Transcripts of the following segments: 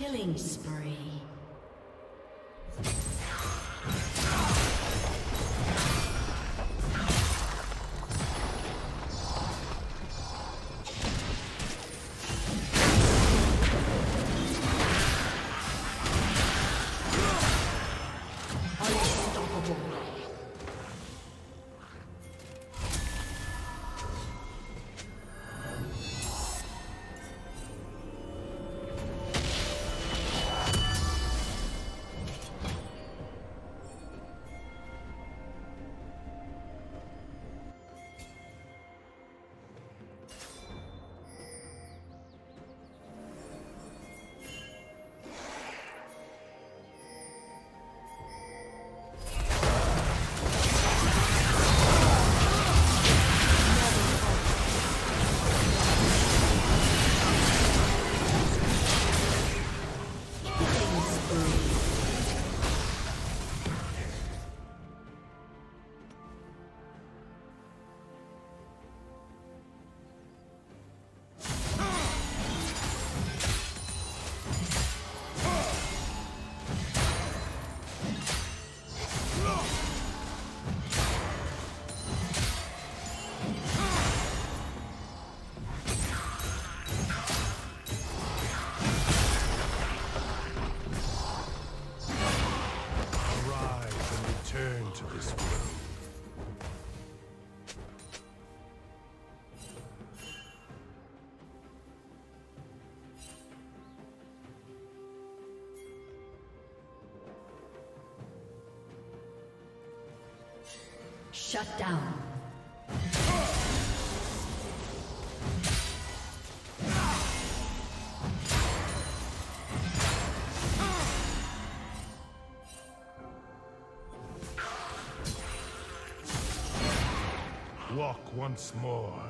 Killing spree. Shut down. Walk once more.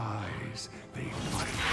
Rise, they fight.